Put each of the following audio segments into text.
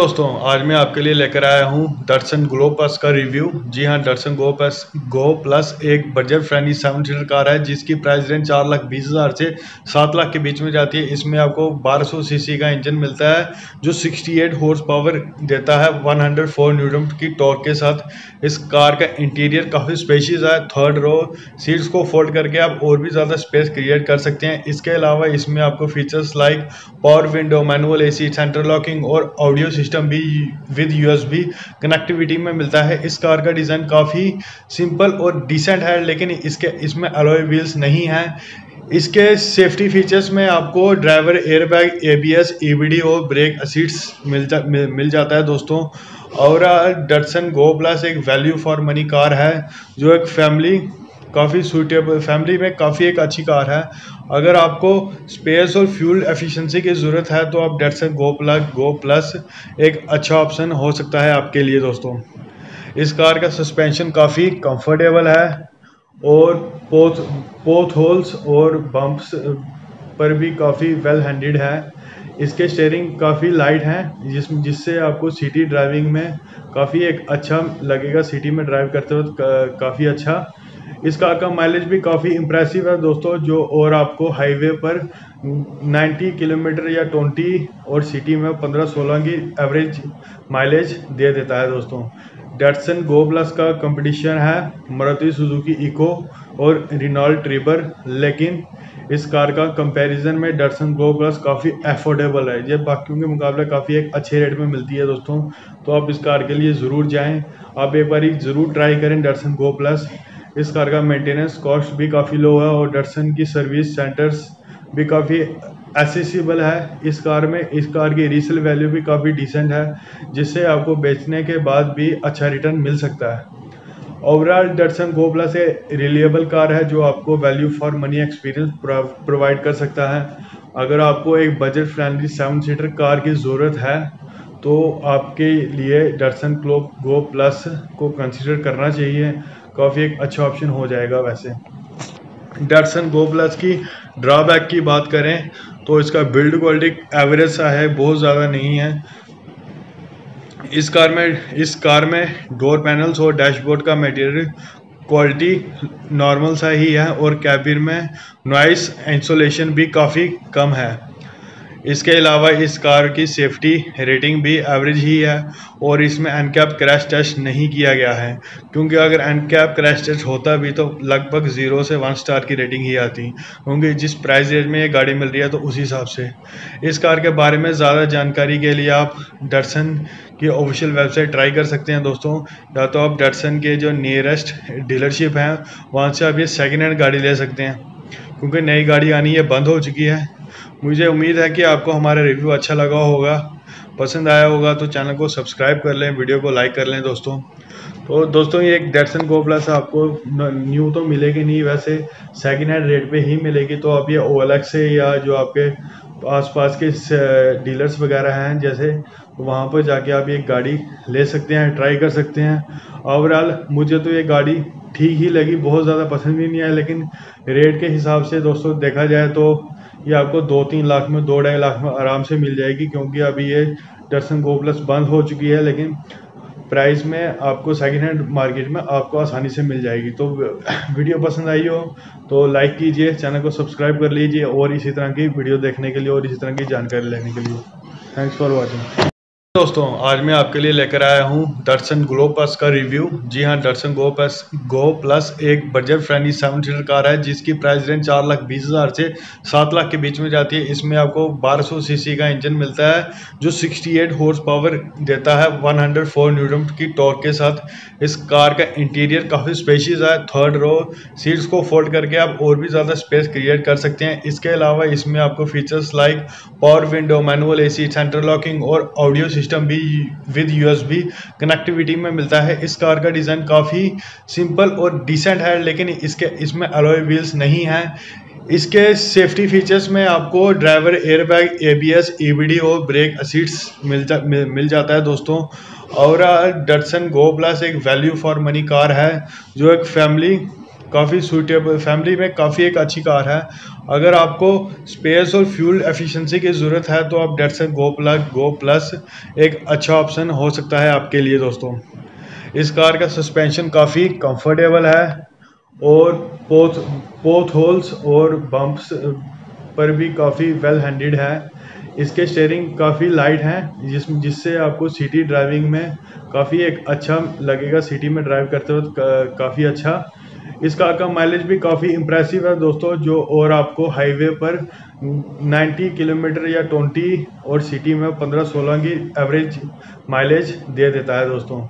दोस्तों, आज मैं आपके लिए लेकर आया हूँ दर्शन ग्लो प्लस का रिव्यू। जी हाँ, Datsun Go Plus Go Plus एक budget friendly seven seater car है, जिसकी प्राइस रेंज चार लाख बीस हज़ार से सात लाख के बीच में जाती है। इसमें आपको 1200 सीसी का इंजन मिलता है, जो 68 हॉर्स पावर देता है 104 न्यूटन की टॉर्क के साथ। इस कार का इंटीरियर काफ़ी स्पेशियस है थर्ड रो सीट्स को फोल्ड करके आप और भी ज़्यादा स्पेस क्रिएट कर सकते हैं। इसके अलावा इसमें आपको features like power window manual a centre locking और ऑडियो भी विद यूएसबी कनेक्टिविटी में मिलता है। इस कार का डिज़ाइन काफ़ी सिंपल और डिसेंट है लेकिन इसके इसमें अलॉय व्हील्स नहीं हैं। इसके सेफ्टी फीचर्स में आपको ड्राइवर एयरबैग एबीएस ईवीडी और ब्रेक असीट्स मिल जा मिल, मिल जाता है दोस्तों। और डटसन गो प्लस एक वैल्यू फॉर मनी कार है जो एक फैमिली काफ़ी सूटेबल फैमिली में काफ़ी एक अच्छी कार है। अगर आपको स्पेस और फ्यूल एफिशिएंसी की ज़रूरत है तो आप डेट से गो प्लस गो प्लस एक अच्छा ऑप्शन हो सकता है आपके लिए दोस्तों। इस कार का सस्पेंशन काफ़ी कंफर्टेबल है और पोथ पोथ होल्स और बम्प्स पर भी काफ़ी वेल हैंडेड है। इसके स्टेयरिंग काफ़ी लाइट हैं, जिस, जिससे आपको सिटी ड्राइविंग में काफ़ी एक अच्छा लगेगा। सिटी में ड्राइव करते वक्त काफ़ी अच्छा इस कार का माइलेज भी काफ़ी इम्प्रेसिव है दोस्तों, जो और आपको हाईवे पर 90 किलोमीटर या 20 और सिटी में 15-16 की एवरेज माइलेज दे देता है दोस्तों। डेटसन गो प्लस का कंपटीशन है मारुति सुजुकी इको और रिनॉल्ड ट्रिबर लेकिन इस कार का कंपैरिजन में डटसन गो प्लस काफ़ी एफोर्डेबल है। ये बाकियों के मुकाबले काफ़ी एक अच्छे रेट में मिलती है दोस्तों तो आप इस कार के लिए ज़रूर जाएँ। आप एक बार ज़रूर ट्राई करें डटसन गो प्लस इस कार का मेंटेनेंस कॉस्ट भी काफ़ी लो है और डटसन की सर्विस सेंटर्स भी काफ़ी एसेसिबल है। इस कार में, इस कार की रीसेल वैल्यू भी काफ़ी डिसेंट है, जिससे आपको बेचने के बाद भी अच्छा रिटर्न मिल सकता है। ओवरऑल डटसन गो प्लस एक रिलेबल कार है, जो आपको value for money experience provide कर सकता है। अगर आपको एक budget friendly seven seater car की ज़रूरत है तो आपके लिए डटसन क्लोब गो प्लस को कंसिडर करना चाहिए। काफ़ी एक अच्छा ऑप्शन हो जाएगा वैसे। डटसन गो प्लस की ड्रॉबैक की बात करें तो इसका बिल्ड क्वालिटी एवरेज सा है, बहुत ज़्यादा नहीं है। इस कार में, इस कार में डोर पैनल्स और डैशबोर्ड का मटेरियल क्वालिटी नॉर्मल सा ही है और कैबिन में नॉइस इंसोलेशन भी काफ़ी कम है। इसके अलावा इस कार की सेफ्टी रेटिंग भी एवरेज ही है और इसमें एनकैप क्रैश टेस्ट नहीं किया गया है। क्योंकि अगर एनकैप क्रैश टेस्ट होता भी तो लगभग ज़ीरो से वन स्टार की रेटिंग ही आती। क्योंकि जिस प्राइस रेंज में ये गाड़ी मिल रही है तो उसी हिसाब से। इस कार के बारे में ज़्यादा जानकारी के लिए आप डरसन की ऑफिशियल वेबसाइट ट्राई कर सकते हैं दोस्तों। या तो आप डटसन के जो नियरेस्ट डीलरशिप हैं, वहाँ से आप ये सेकेंड हैंड गाड़ी ले सकते हैं। क्योंकि नई गाड़ी आनी है बंद हो चुकी है। मुझे उम्मीद है कि आपको हमारा रिव्यू अच्छा लगा होगा। पसंद आया होगा तो चैनल को सब्सक्राइब कर लें वीडियो को लाइक कर लें दोस्तों। तो दोस्तों, ये एक डेटसन गो प्लस आपको न्यू तो मिलेगी नहीं, वैसे सेकेंड हैंड रेट पे ही मिलेगी। तो आप ये ओ से या जो आपके आसपास के डीलर्स वगैरह हैं, जैसे तो वहाँ पर जाके आप ये गाड़ी ले सकते हैं ट्राई कर सकते हैं। ओवरऑल मुझे तो ये गाड़ी ठीक ही लगी, बहुत ज़्यादा पसंद भी नहीं आया, लेकिन रेट के हिसाब से दोस्तों देखा जाए तो ये आपको दो तीन लाख में, दो ढाई लाख में आराम से मिल जाएगी, क्योंकि अभी ये दर्शन गो प्लस बंद हो चुकी है, लेकिन प्राइस में आपको सेकेंड हैंड मार्केट में आपको आसानी से मिल जाएगी। तो वीडियो पसंद आई हो तो लाइक कीजिए चैनल को सब्सक्राइब कर लीजिए, और इसी तरह की वीडियो देखने के लिए और इसी तरह की जानकारी लेने के लिए। थैंक्स फॉर वॉचिंग दोस्तों, आज मैं आपके लिए लेकर आया हूँ दर्शन ग्लो प्लस का रिव्यू। जी हाँ, Datsun Go Plus Go Plus एक budget friendly seven seater car है, जिसकी प्राइस रेंज चार लाख बीस हज़ार से सात लाख के बीच में जाती है। इसमें आपको 1200 सीसी का इंजन मिलता है, जो 68 हॉर्स पावर देता है 104 न्यूटन की टॉर्क के साथ। इस कार का इंटीरियर काफ़ी स्पेशियस है थर्ड रो सीट्स को फोल्ड करके आप और भी ज़्यादा स्पेस क्रिएट कर सकते हैं। इसके अलावा इसमें आपको features like power window manual a centre locking और ऑडियो सिस्टम भी विद यूएसबी कनेक्टिविटी में मिलता है। इस कार का डिज़ाइन काफ़ी सिंपल और डिसेंट है, लेकिन इसके, इसमें अलॉय व्हील्स नहीं हैं। इसके सेफ्टी फीचर्स में आपको ड्राइवर एयरबैग एबीएस ईवीडी और ब्रेक असीट्स मिल जा, मिल जाता है दोस्तों। और डटसन गो प्लस एक वैल्यू फॉर मनी कार है, जो एक फैमिली काफ़ी सूटेबल फैमिली में काफ़ी एक अच्छी कार है। अगर आपको स्पेस और फ्यूल एफिशिएंसी की ज़रूरत है तो आप Datsun Go Plus Go Plus एक अच्छा ऑप्शन हो सकता है आपके लिए दोस्तों। इस कार का सस्पेंशन काफ़ी कंफर्टेबल है और पोथ पोथ होल्स और बम्प्स पर भी काफ़ी वेल हैंडेड है। इसके स्टेयरिंग काफ़ी लाइट हैं, जिस, जिससे आपको सिटी ड्राइविंग में काफ़ी एक अच्छा लगेगा। सिटी में ड्राइव करते वक्त काफ़ी अच्छा इस कार का माइलेज भी काफ़ी इम्प्रेसिव है दोस्तों, जो और आपको हाईवे पर 90 किलोमीटर या 20 और सिटी में 15-16 की एवरेज माइलेज दे देता है दोस्तों।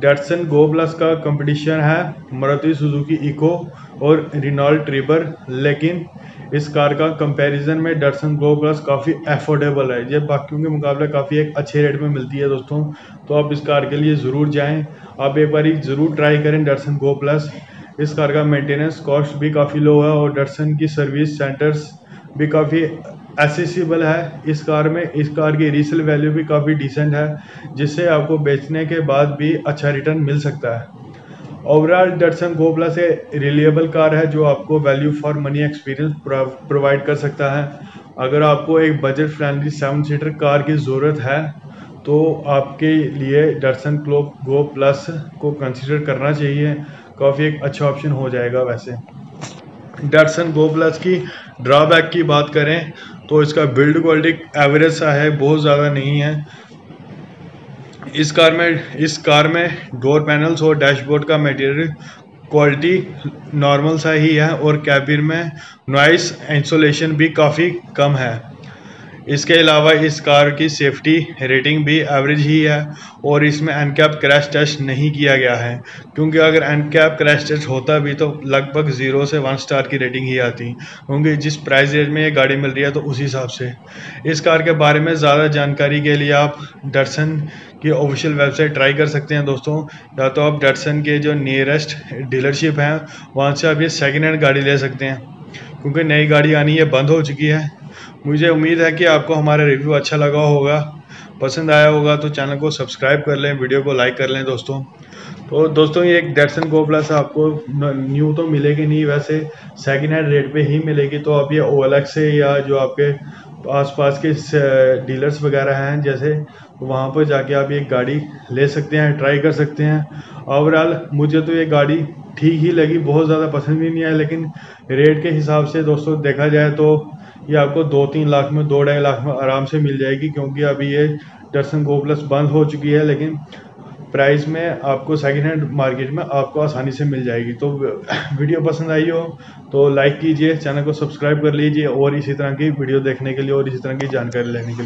डेटसन गो प्लस का कंपटीशन है मारुति सुजुकी इको और रिनॉल्ड ट्रिबर लेकिन इस कार का कंपैरिजन में डटसन गो प्लस काफ़ी एफोर्डेबल है। ये बाकियों के मुकाबले काफ़ी एक अच्छे रेट में मिलती है दोस्तों। तो आप इस कार के लिए ज़रूर जाएँ। आप एक बार ज़रूर ट्राई करें डटसन गो प्लस इस कार का मेंटेनेंस कॉस्ट भी काफ़ी लो है और डटसन की सर्विस सेंटर्स भी काफ़ी एसेसिबल है। इस कार में, इस कार की रीसेल वैल्यू भी काफ़ी डिसेंट है, जिससे आपको बेचने के बाद भी अच्छा रिटर्न मिल सकता है। ओवरऑल डटसन गो प्लस एक रिलेबल कार है, जो आपको value for money experience provide कर सकता है। अगर आपको एक budget friendly seven seater car की ज़रूरत है तो आपके लिए डटसन क्लोब गो प्लस को कंसिडर करना चाहिए। काफ़ी एक अच्छा ऑप्शन हो जाएगा वैसे। डटसन गो प्लस की ड्रॉबैक की बात करें तो इसका बिल्ड क्वालिटी एवरेज सा है, बहुत ज़्यादा नहीं है। इस कार में, इस कार में डोर पैनल्स और डैशबोर्ड का मटेरियल क्वालिटी नॉर्मल सा ही है और कैबिन में नॉइस इंसोलेशन भी काफ़ी कम है। इसके अलावा इस कार की सेफ्टी रेटिंग भी एवरेज ही है और इसमें एनकैप क्रैश टेस्ट नहीं किया गया है। क्योंकि अगर एनकैप क्रैश टेस्ट होता भी तो लगभग ज़ीरो से वन स्टार की रेटिंग ही आती। क्योंकि जिस प्राइस रेंज में ये गाड़ी मिल रही है तो उसी हिसाब से। इस कार के बारे में ज़्यादा जानकारी के लिए आप डरसन की ऑफिशियल वेबसाइट ट्राई कर सकते हैं दोस्तों। या तो आप डटसन के जो नियरेस्ट डीलरशिप हैं, वहाँ से आप ये सेकेंड हैंड गाड़ी ले सकते हैं। क्योंकि नई गाड़ी आनी है बंद हो चुकी है। मुझे उम्मीद है कि आपको हमारा रिव्यू अच्छा लगा होगा। पसंद आया होगा तो चैनल को सब्सक्राइब कर लें वीडियो को लाइक कर लें दोस्तों। तो दोस्तों, ये एक डेटसन गो प्लस आपको न्यू तो मिलेगी नहीं, वैसे सेकेंड हैंड रेट पे ही मिलेगी। तो आप ये ओ से या जो आपके आसपास के डीलर्स वगैरह हैं, जैसे वहाँ पर जाके आप ये गाड़ी ले सकते हैं ट्राई कर सकते हैं। ओवरऑल मुझे तो ये गाड़ी ठीक ही लगी, बहुत ज़्यादा पसंद भी नहीं आया, लेकिन रेट के हिसाब से दोस्तों देखा जाए तो ये आपको दो तीन लाख में, दो ढाई लाख में आराम से मिल जाएगी, क्योंकि अभी ये दर्शन गो प्लस बंद हो चुकी है, लेकिन प्राइस में आपको सेकेंड हैंड मार्केट में आपको आसानी से मिल जाएगी। तो वीडियो पसंद आई हो तो लाइक कीजिए चैनल को सब्सक्राइब कर लीजिए, और इसी तरह की वीडियो देखने के लिए और इसी तरह की जानकारी लेने के लिए।